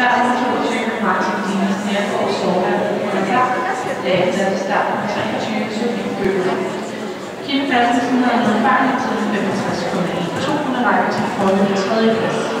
Der er instruktion Martin Dines Nærgaard Sorgland er data øh, start 23 Bøger. Kim Bertelsen havde en erfaring til 65,1. 200 række til forhold i 3. klasse.